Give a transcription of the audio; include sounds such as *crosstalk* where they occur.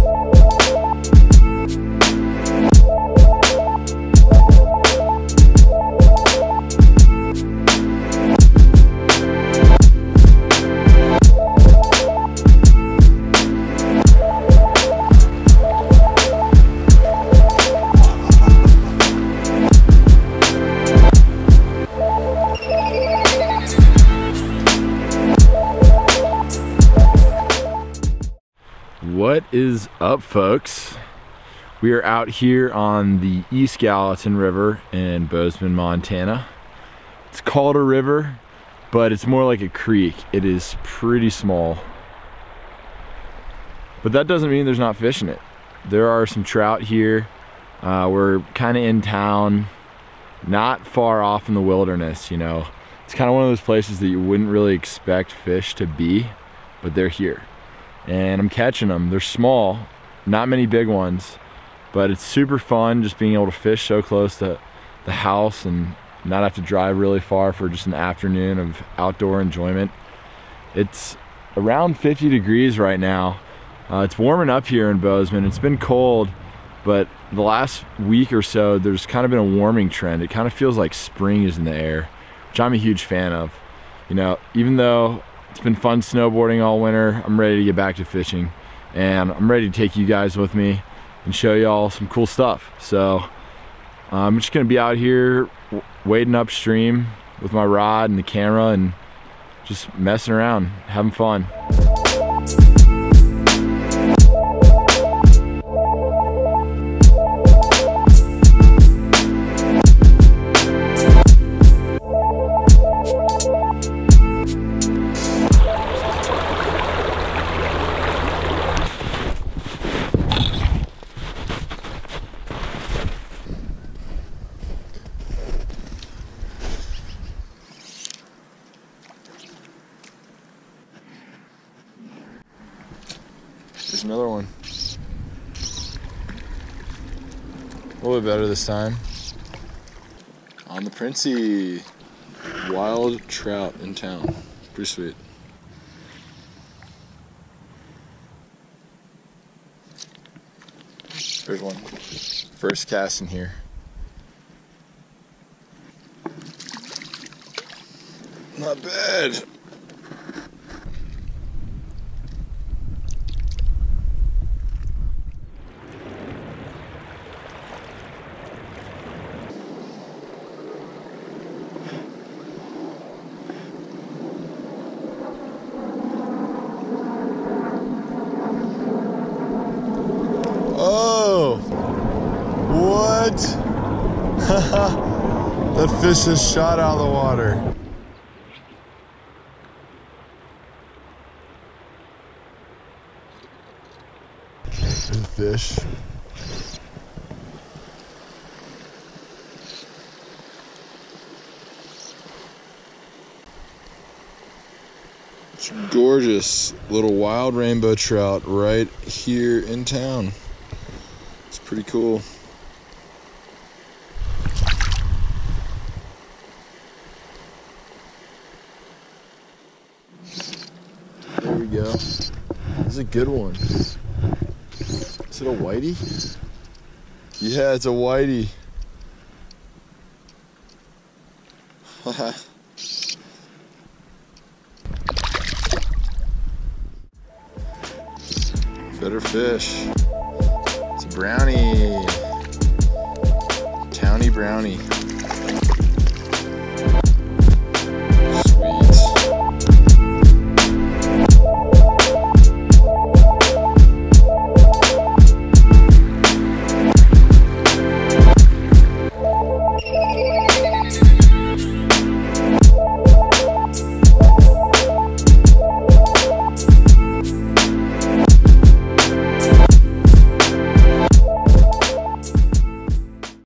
you What is up folks? We are out here on the East Gallatin River in Bozeman, Montana. It's called a river, but it's more like a creek. It is pretty small. But that doesn't mean there's not fish in it. There are some trout here. Uh, we're kind of in town, not far off in the wilderness, you know. It's kind of one of those places that you wouldn't really expect fish to be, but they're here and I'm catching them. They're small, not many big ones, but it's super fun just being able to fish so close to the house and not have to drive really far for just an afternoon of outdoor enjoyment. It's around 50 degrees right now. Uh, it's warming up here in Bozeman. It's been cold, but the last week or so, there's kind of been a warming trend. It kind of feels like spring is in the air, which I'm a huge fan of. You know, even though it's been fun snowboarding all winter. I'm ready to get back to fishing and I'm ready to take you guys with me and show y'all some cool stuff. So I'm just gonna be out here wading upstream with my rod and the camera and just messing around, having fun. There's another one. A little bit better this time. On the Princey. Wild trout in town. Pretty sweet. There's one. First cast in here. Not bad. Oh! What? *laughs* that fish just shot out of the water. Good fish. Gorgeous little wild rainbow trout right here in town. Pretty cool. There we go. This is a good one. Is it a whitey? Yeah, it's a whitey. *laughs* Better fish. Brownie. Towny brownie.